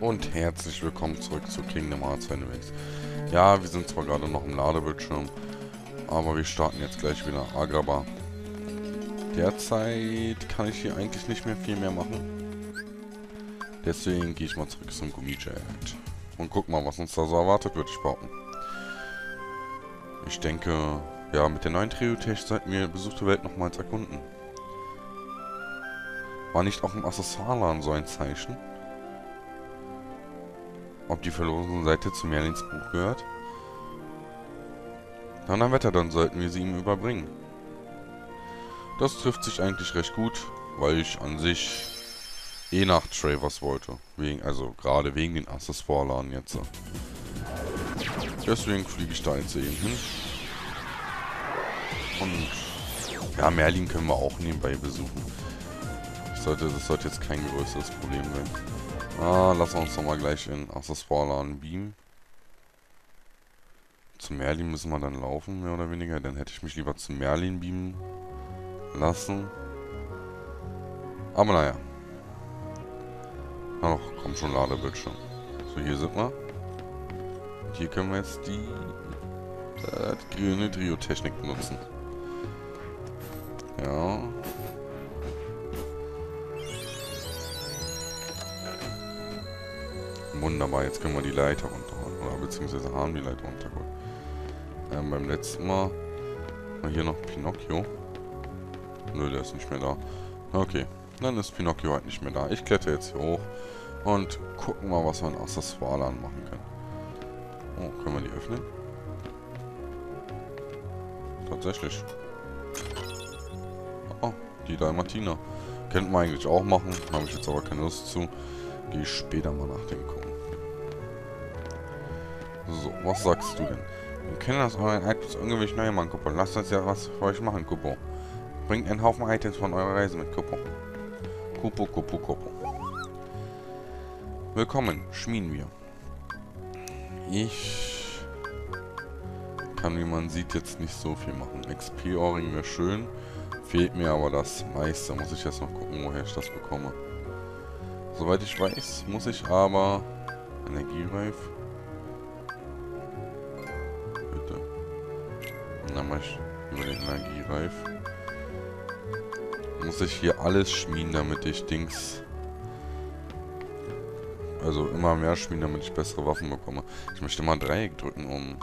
Und herzlich willkommen zurück zu Kingdom Hearts Anyways. Ja, wir sind zwar gerade noch im Ladebildschirm, aber wir starten jetzt gleich wieder Agrabah. Derzeit kann ich hier eigentlich nicht mehr viel mehr machen. Deswegen gehe ich mal zurück zum Gummijet. Und guck mal, was uns da so erwartet, würde ich behaupten. Ich denke, ja, mit der neuen Trio-Tech sollten wir besuchte Welt nochmals erkunden. War nicht auch im Accessoireladen so ein Zeichen? Ob die verlorene Seite zu Merlins Buch gehört? Wetter, dann sollten wir sie ihm überbringen. Das trifft sich eigentlich recht gut, weil ich an sich eh nach Travers wollte. Wegen, also gerade wegen den Accessoire-Laden jetzt. Deswegen fliege ich da jetzt eben hin. Und ja, Merlin können wir auch nebenbei besuchen. Ich sollte, das sollte jetzt kein größeres Problem sein. Ah, lassen wir uns doch mal gleich in Accessoire-Laden beamen. Zu Merlin müssen wir dann laufen, mehr oder weniger. Dann hätte ich mich lieber zu Merlin beamen lassen. Aber naja. Ach, komm schon, Ladebildschirm. So, hier sind wir. Hier können wir jetzt die, die grüne Trio-Technik benutzen. Ja. Wunderbar, jetzt können wir die Leiter runterholen. Oder beziehungsweise haben die Leiter runtergeholt. Ähm, beim letzten Mal war hier noch Pinocchio. Nö, der ist nicht mehr da. Okay, dann ist Pinocchio halt nicht mehr da. Ich kletter jetzt hier hoch und gucken mal, was wir in Accessoire machen können. Oh, können wir die öffnen? Tatsächlich. Oh, die Dalmatiner. Könnten wir eigentlich auch machen, habe ich jetzt aber keine Lust zu. Gehe ich später mal nach dem gucken. So, was sagst du denn? Wir kennen das euren Items ungewöhnlich neu machen, Kupo. Lasst uns ja was für euch machen, Kupo. Bringt einen Haufen Items von eurer Reise mit, Kupo. Kupo, Kupo, Kupo. Willkommen, schmieden wir. Ich kann, wie man sieht, jetzt nicht so viel machen. XP-Ohrring wäre schön. Fehlt mir aber das meiste. Muss ich jetzt noch gucken, woher ich das bekomme. Soweit ich weiß, muss ich aber Energiereif dann mache ich über den Energiereif. Muss ich hier alles schmieden, damit ich Dings... Also immer mehr schmieden, damit ich bessere Waffen bekomme. Ich möchte mal Dreieck drücken, um...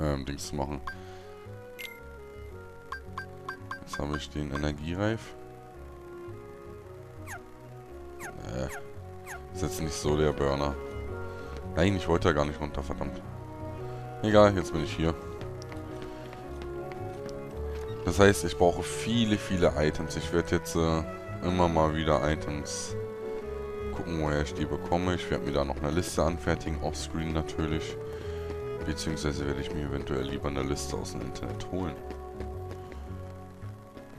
Ähm, Dings zu machen. Jetzt habe ich den Energiereif. Äh, ist jetzt nicht so der Burner. Nein, ich wollte ja gar nicht runter, verdammt. Egal, jetzt bin ich hier. Das heißt, ich brauche viele, viele Items. Ich werde jetzt äh, immer mal wieder Items gucken, woher ich die bekomme. Ich werde mir da noch eine Liste anfertigen, offscreen natürlich. Beziehungsweise werde ich mir eventuell lieber eine Liste aus dem Internet holen.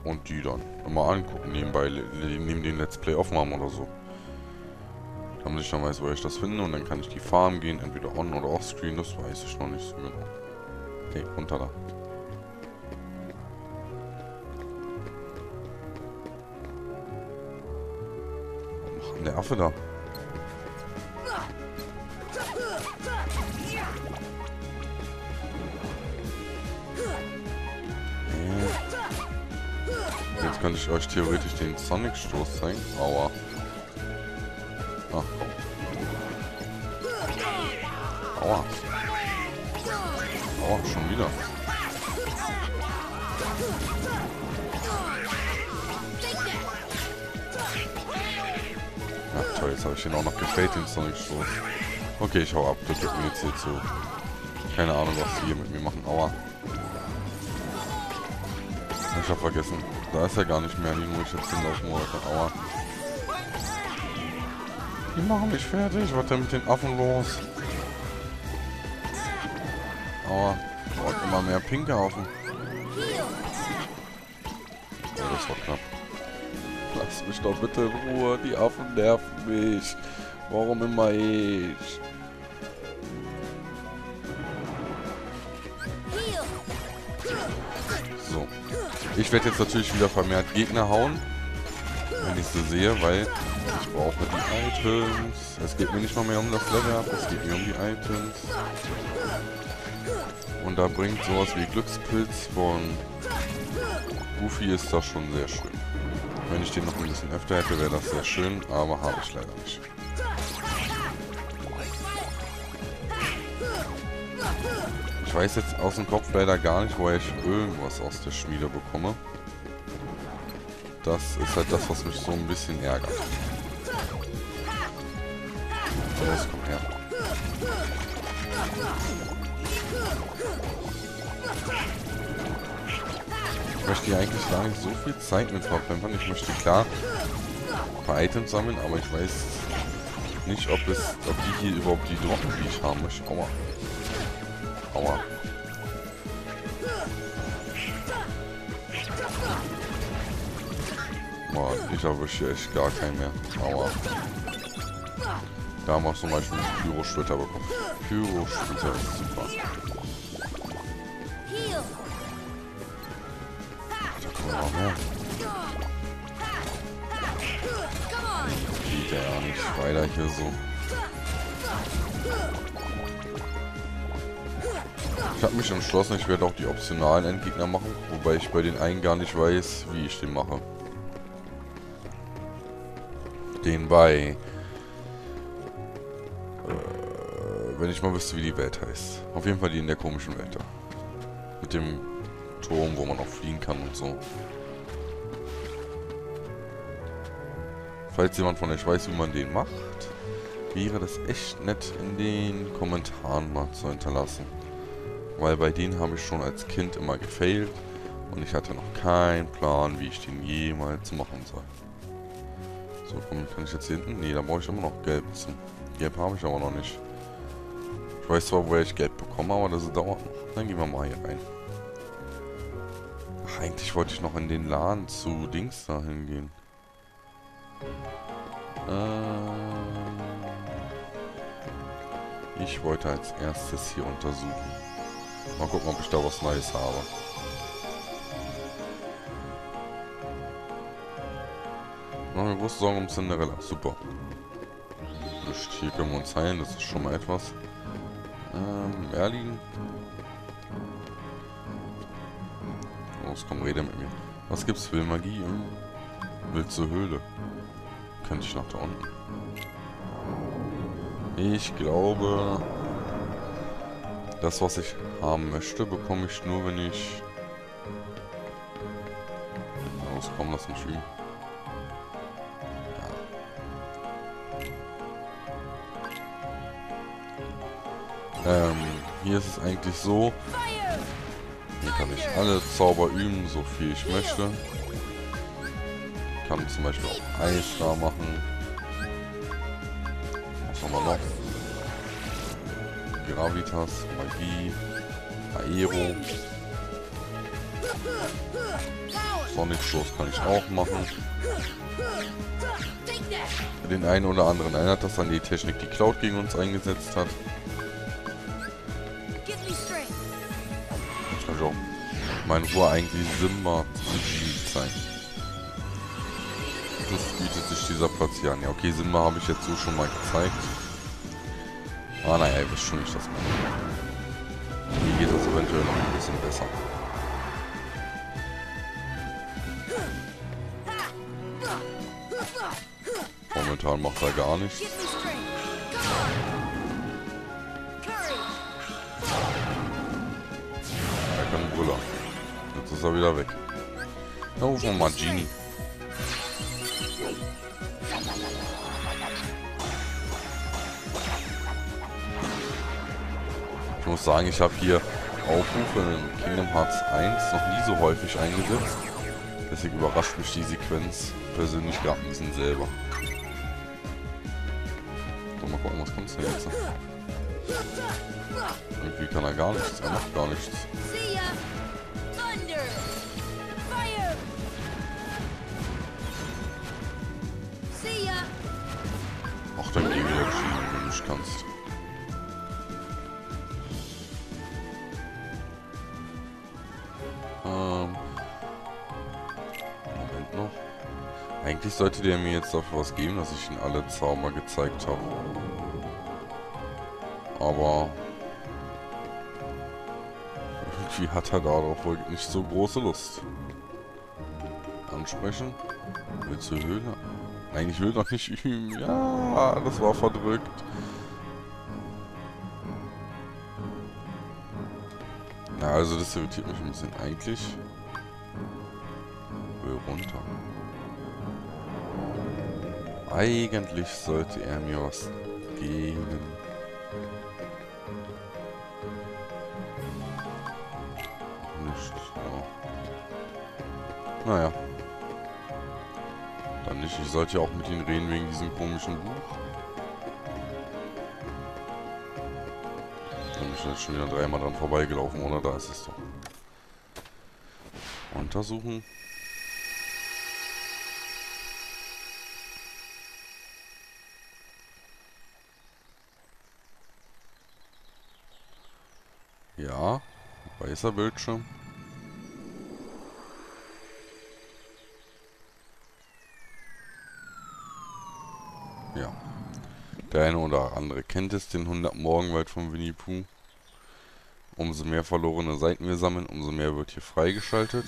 Und die dann immer angucken, nebenbei, neben den Let's Play aufmachen oder so. Damit ich dann weiß, wo ich das finde und dann kann ich die Farm gehen, entweder on- oder offscreen, das weiß ich noch nicht so genau. Okay, runter da. Denn der Affe da? Jetzt könnte ich euch theoretisch den Sonic-Stoß zeigen. Aua. Komm. Aua. Aua, schon wieder. Jetzt habe ich den auch noch gefällt, den Sonic Stoß. Okay, ich hau ab, das wird mir jetzt hier zu. Keine Ahnung, was die hier mit mir machen. Aua. Ich hab vergessen. Da ist ja gar nicht mehr, wo ich jetzt hinlaufen wollte. Aua. Die machen mich fertig. Was denn mit den Affen los? Aua. Braucht immer mehr pinke Affen. Oh, das war knapp. Lass mich doch bitte in Ruhe. Die Affen nerven mich. Warum immer ich? So. Ich werde jetzt natürlich wieder vermehrt Gegner hauen. Wenn ich sie sehe, weil ich brauche die Items. Es geht mir nicht mal mehr um das Level-Up, es geht mir um die Items. Und da bringt sowas wie Glückspilz von Goofy ist das schon sehr schön. Wenn ich den noch ein bisschen öfter hätte, wäre das sehr schön, aber habe ich leider nicht. Ich weiß jetzt aus dem Kopf leider gar nicht, woher ich irgendwas aus der Schmiede bekomme. Das ist halt das, was mich so ein bisschen ärgert. Los, komm her. Ich möchte hier eigentlich gar nicht so viel Zeit mit verplempern. Ich möchte klar ein paar Items sammeln, aber ich weiß nicht, ob es, ob die hier überhaupt die droppen, die ich haben möchte. Aua. Aua. Boah, ich erwische echt gar keinen mehr. Aua. Da haben wir zum Beispiel einen Pyro-Splitter bekommen. Pyro-Splitter ist super. Mehr. Geht ja nicht hier so. Ich habe mich entschlossen, ich werde auch die optionalen Endgegner machen, wobei ich bei den einen gar nicht weiß, wie ich den mache. Den bei... Äh, wenn ich mal wüsste, wie die Welt heißt. Auf jeden Fall die in der komischen Welt da. Mit dem Turm, wo man auch fliegen kann und so. Falls jemand von euch weiß, wie man den macht, wäre das echt nett in den Kommentaren mal zu hinterlassen. Weil bei denen habe ich schon als Kind immer gefailt und ich hatte noch keinen Plan, wie ich den jemals machen soll. So, komm, kann ich jetzt hier hinten? Ne, da brauche ich immer noch Gelb. Gelb habe ich aber noch nicht. Ich weiß zwar, woher ich Gelb bekomme, aber das dauert noch. Dann gehen wir mal hier rein. Eigentlich wollte ich noch in den Laden zu Dings da hingehen. Ähm, ich wollte als erstes hier untersuchen. Mal gucken, ob ich da was Neues habe. Noch große Sorgen um Cinderella. Super. Hier können wir uns heilen, das ist schon mal etwas. Ähm, Erlin. Los, komm, rede mit mir. Was gibt's für Magie? Hm? Will zur Höhle. Könnte ich nach da unten. Ich glaube, das, was ich haben möchte, bekomme ich nur, wenn ich... Los, komm, lass mich üben. Ähm, hier ist es eigentlich so, kann ich alle Zauber üben, so viel ich möchte. Kann zum Beispiel auch Eis da machen. Was haben wir noch? Gravitas, Magie, Aero. Sonic-Stoß kann ich auch machen. Den einen oder anderen erinnert das an die Technik, die Cloud gegen uns eingesetzt hat. Mein Ruhe eigentlich Simba sein. Das bietet sich dieser Platz hier an. Ja, okay, Simba habe ich jetzt so schon mal gezeigt. Ah, naja, ihr wisst schon nicht, das meine. Hier geht das eventuell noch ein bisschen besser. Momentan macht er gar nichts. Ist er wieder weg. Da rufen wir mal Genie. Ich muss sagen, ich habe hier Aufrufe in Kingdom Hearts 1 noch nie so häufig eingesetzt. Deswegen überrascht mich die Sequenz persönlich gar ein bisschen selber. So, mal gucken, was kommt denn jetzt? Irgendwie kann er gar nichts, er macht gar nichts. Dann geh wieder schieben, wenn du nicht kannst. Ähm. Moment noch. Eigentlich Eigentlich sollte der mir jetzt dafür was geben, dass ich ihn alle Zauber gezeigt habe. Aber... Irgendwie hat er darauf wohl nicht so große Lust. Ansprechen? Willst du Höhle? Nein, ich will doch nicht üben. Ja, das war verdrückt. Ja, also das irritiert mich ein bisschen. Eigentlich... Will runter. Eigentlich sollte er mir was geben. Nicht, ja. Naja. Nicht. Ich sollte ja auch mit ihnen reden wegen diesem komischen Buch. Dann bin ich jetzt schon wieder dreimal dran vorbeigelaufen, oder? Da ist es doch. Untersuchen. Ja, weißer Bildschirm. Ja. Der eine oder andere kennt es, den 100 Morgenwald von Winnie Pooh. Umso mehr verlorene Seiten wir sammeln, umso mehr wird hier freigeschaltet.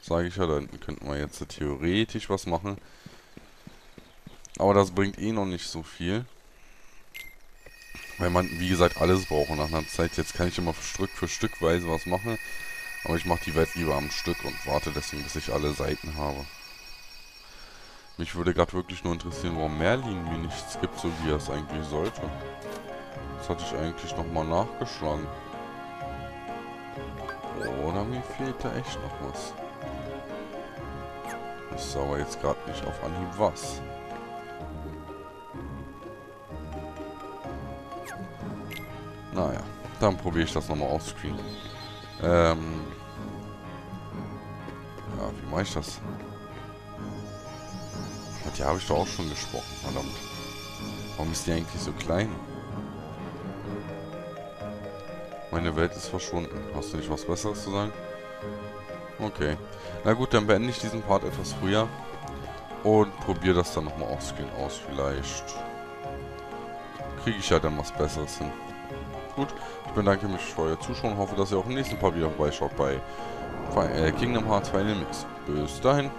Sage ich ja, da hinten könnten wir jetzt theoretisch was machen. Aber das bringt eh noch nicht so viel. Weil man, wie gesagt, alles braucht nach einer Zeit. Jetzt kann ich immer Stück für Stückweise was machen. Aber ich mache die Welt lieber am Stück und warte deswegen, bis ich alle Seiten habe. Mich würde gerade wirklich nur interessieren, warum Merlin mir nichts gibt, so wie er es eigentlich sollte. Das hatte ich eigentlich nochmal nachgeschlagen. Oder mir fehlt da echt noch was. Ich sah aber jetzt gerade nicht auf Anhieb was. Naja, dann probiere ich das nochmal auszuscreenen. Ähm. Ja, wie mache ich das? Der habe ich doch auch schon gesprochen, verdammt. Warum ist die eigentlich so klein? Meine Welt ist verschwunden. Hast du nicht was Besseres zu sagen? Okay. Na gut, dann beende ich diesen Part etwas früher. Und probiere das dann nochmal auszugehen aus. Vielleicht kriege ich ja dann was Besseres hin. Gut, ich bedanke mich für euer Zuschauen hoffe, dass ihr auch im nächsten Part wieder vorbeischaut bei Kingdom Hearts Final Mix. Bis dahin.